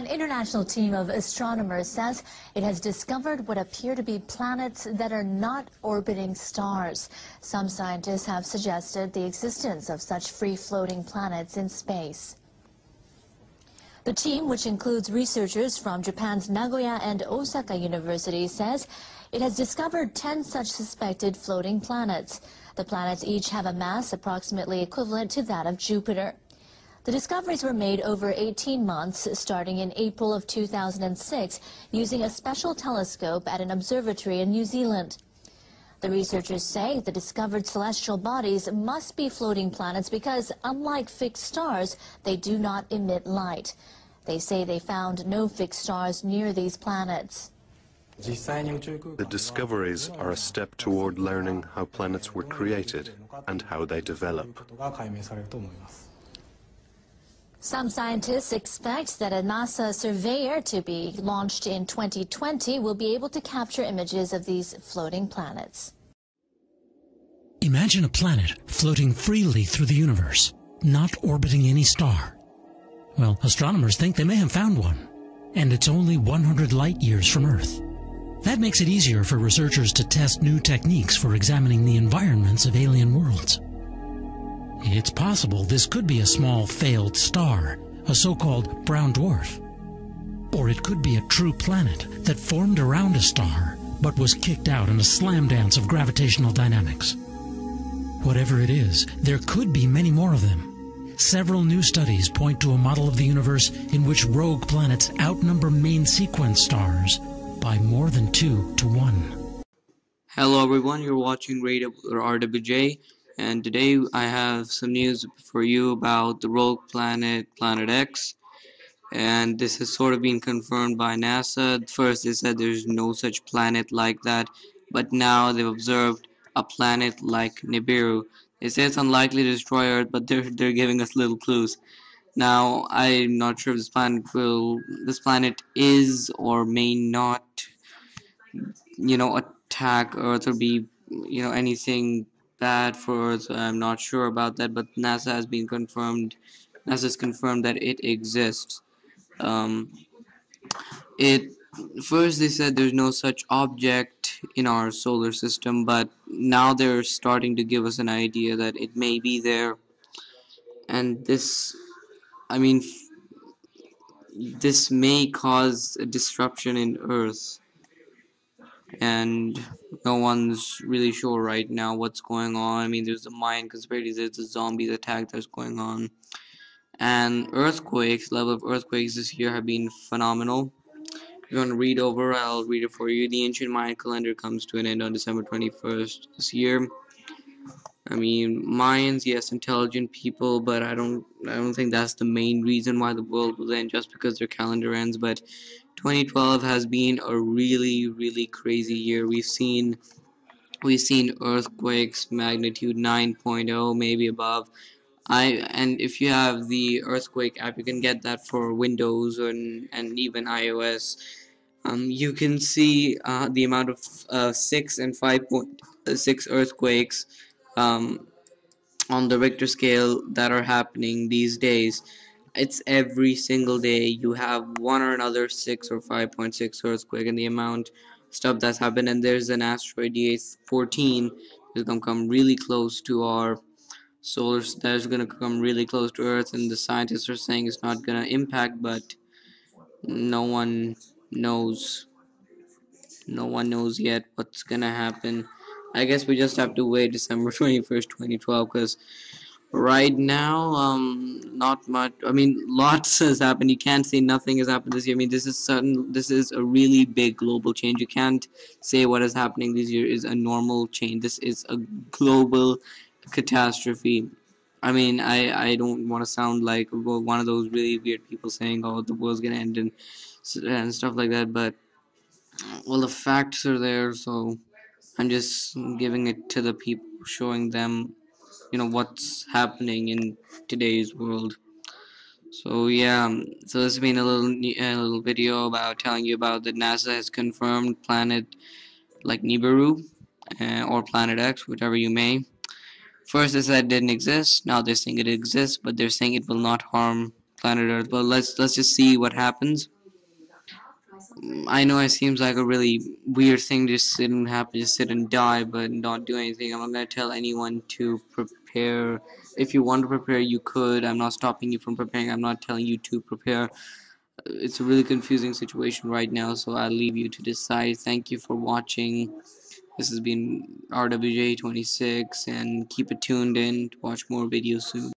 international team of astronomers says it has discovered what appear to be planets that are not orbiting stars. Some scientists have suggested the existence of such free-floating planets in space. The team, which includes researchers from Japan's Nagoya and Osaka universities, says it has discovered 10 such suspected floating planets. The planets each have a mass approximately equivalent to that of Jupiter. The discoveries were made over 18 months, starting in April of 2006, using a special telescope at an observatory in New Zealand. The researchers say the discovered celestial bodies must be floating planets because, unlike fixed stars, they do not emit light. They say they found no fixed stars near these planets. The discoveries are a step toward learning how planets were created and how they develop. Some scientists expect that a NASA surveyor to be launched in 2020 will be able to capture images of these floating planets. Imagine a planet floating freely through the universe, not orbiting any star. Well, astronomers think they may have found one, and it's only 100 light years from Earth. That makes it easier for researchers to test new techniques for examining the environments of alien worlds. It's possible this could be a small failed star, a so-called brown dwarf. Or it could be a true planet that formed around a star but was kicked out in a slam dance of gravitational dynamics. Whatever it is, there could be many more of them. Several new studies point to a model of the universe in which rogue planets outnumber main sequence stars by more than 2 to 1. Hello everyone, you're watching Radio RWJ and today I have some news for you about the rogue planet Planet X. And this has sort of been confirmed by NASA. First they said there's no such planet like that but now they've observed a planet like Nibiru. They say it's unlikely to destroy Earth but they're, they're giving us little clues. Now I'm not sure if this planet will this planet is or may not you know attack Earth or be you know anything bad for Earth. I'm not sure about that, but NASA has been confirmed. NASA has confirmed that it exists. Um, it first they said there's no such object in our solar system, but now they're starting to give us an idea that it may be there. And this, I mean, this may cause a disruption in Earth and no one's really sure right now what's going on. I mean, there's the Mayan conspiracy, there's the zombies attack that's going on, and earthquakes. Level of earthquakes this year have been phenomenal. If you want to read over, I'll read it for you. The ancient Mayan calendar comes to an end on December 21st this year. I mean, Mayans, yes, intelligent people, but I don't, I don't think that's the main reason why the world will end just because their calendar ends. But 2012 has been a really, really crazy year. We've seen, we've seen earthquakes magnitude 9.0, maybe above. I and if you have the earthquake app, you can get that for Windows and and even iOS. Um, you can see uh, the amount of uh, six and five point six earthquakes um, on the Richter scale that are happening these days. It's every single day you have one or another 6 or 5.6 earthquake and the amount stuff that's happened. And there's an asteroid DA14 is going to come really close to our solar that's to come really close to earth. And the scientists are saying it's not to impact but no one knows. No one knows yet what's to happen I guess we just have to wait December 21st, 2012 because right now um not much I mean lots has happened. You can't say nothing has happened this year. I mean this is certain this is a really big global change. You can't say what is happening this year is a normal change. This is a global catastrophe. I mean I I don't want to sound like one of those really weird people saying oh the world's gonna end and, and stuff like that but well the facts are there so I'm just giving it to the people, showing them, you know, what's happening in today's world. So yeah, so this has been a little a little video about telling you about that NASA has confirmed planet like Nibiru uh, or Planet X, whichever you may. First they said it didn't exist. Now they're saying it exists, but they're saying it will not harm planet Earth. But let's let's just see what happens. I know it seems like a really weird thing to sit and to just sit and die but not do anything. I'm not gonna tell anyone to prepare. If you want to prepare, you could. I'm not stopping you from preparing. I'm not telling you to prepare. Uh, it's a really confusing situation right now, so I'll leave you to decide. Thank you for watching. This has been RWJ26, and keep it tuned in to watch more videos soon.